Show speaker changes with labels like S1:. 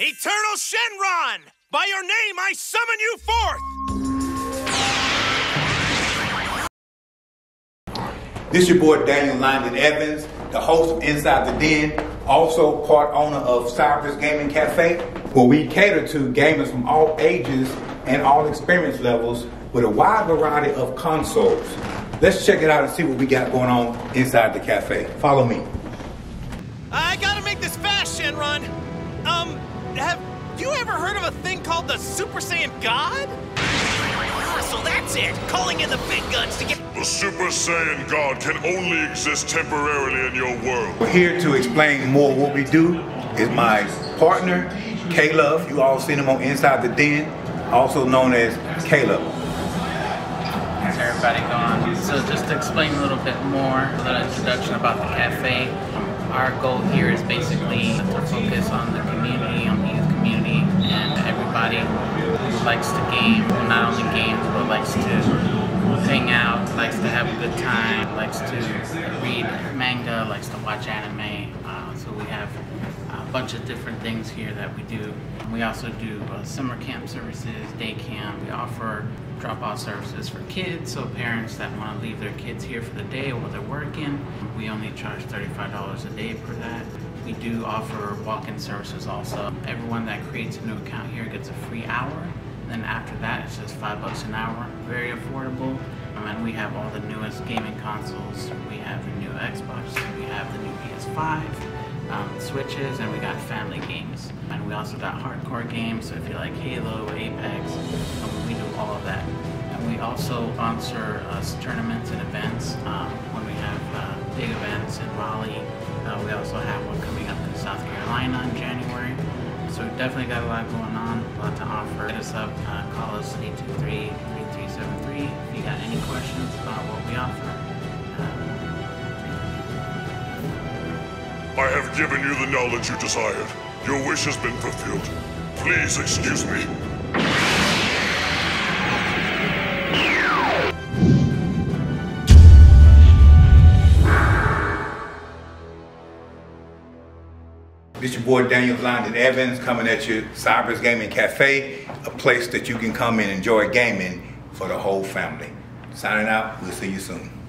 S1: Shenron! By your name, I summon you forth!
S2: This your boy Daniel Lyndon Evans, the host of Inside the Den, also part owner of Cerberus Gaming Cafe, where we cater to gamers from all ages and all experience levels with a wide variety of consoles. Let's check it out and see what we got going on inside the cafe. Follow me.
S1: I gotta make this fast, Shenron. Um, have you ever heard of a thing called the Super Saiyan God? Ah, so that's it. Calling in the big guns to get.
S3: The Super Saiyan God can only exist temporarily in your world.
S2: We're here to explain more what we do. Is my partner, K-Love. You all seen him on Inside the Den, also known as Caleb.
S4: How's everybody going? So just to explain a little bit more, a little introduction about the cafe. Our goal here is basically to focus on the community, likes to game, well, not only games, but likes to hang out, likes to have a good time, likes to read manga, likes to watch anime. Uh, so we have a bunch of different things here that we do. We also do uh, summer camp services, day camp. We offer drop-off services for kids, so parents that want to leave their kids here for the day while they're working. We only charge $35 a day for that. We do offer walk-in services also. Everyone that creates a new account here gets a free hour. Then after that, it's just five bucks an hour. Very affordable. Um, and we have all the newest gaming consoles. We have the new Xbox. We have the new PS5 um, Switches, and we got family games. And we also got hardcore games, so if you like Halo, Apex, um, we do all of that. And we also sponsor uh, tournaments and events um, when we have uh, big events in Raleigh. Uh, we also have one coming up in South Carolina in January. Definitely got a lot going on, a lot to offer. Hit us up, uh, call us 823-3373 if you got any questions about what we offer. Uh,
S3: I have given you the knowledge you desired. Your wish has been fulfilled. Please excuse me.
S2: This your boy Daniel Lyndon Evans coming at you, Cerberus Gaming Cafe, a place that you can come and enjoy gaming for the whole family. Signing out, we'll see you soon.